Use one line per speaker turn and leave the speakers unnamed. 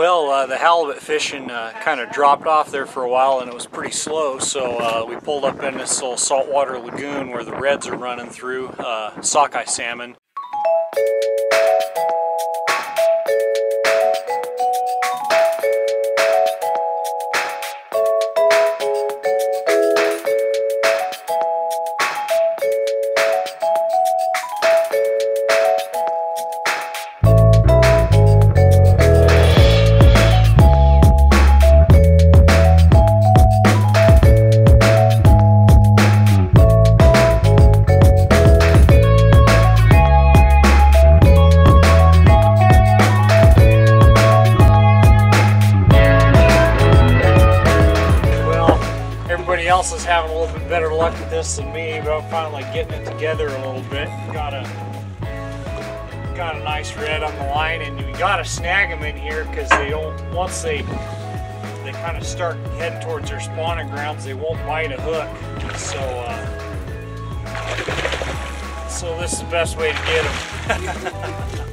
Well, uh, the halibut fishing uh, kind of dropped off there for a while and it was pretty slow, so uh, we pulled up in this little saltwater lagoon where the reds are running through, uh, sockeye salmon. Else is having a little bit better luck with this than me, but I'm finally getting it together a little bit. Got a got a nice red on the line, and we gotta snag them in here because they don't. Once they they kind of start heading towards their spawning grounds, they won't bite a hook. So, uh, so this is the best way to get them.